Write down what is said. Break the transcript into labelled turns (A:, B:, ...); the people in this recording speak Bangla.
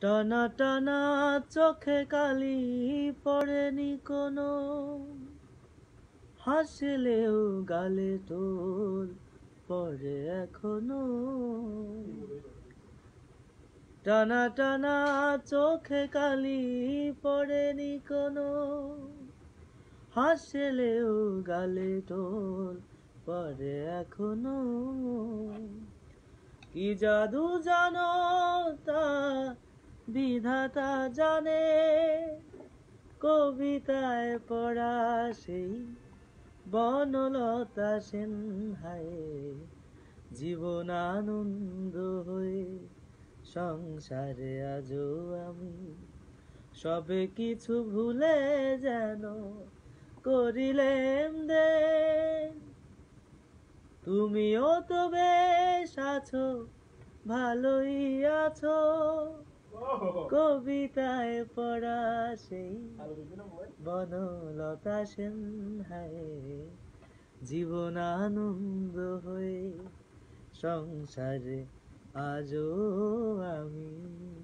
A: টানা টানা চোখে কালি পড়েনি কোনো। হাসলেও গালে তোর পড়ে এখনও। টানা টানা চোখে কালি পড়েনি কোনো। হাসলেও গালে তোর পড়ে এখনও। কি জাদু জানো তা বিধাতা জানে, কবিতায় পড়া সেই বনলতা সেন হায়। জীবন আনন্দ হয়ে সংসারে আজও আমি। সবে কিছু ভুলে যেন করিলেম দে। তুমিও তো বেশ আছো, ভালোই আছো। কবিতায় পড়া সেই বনলতা সেন হায় জীবন আনন্দ হয়ে সংসারে আজও আমি।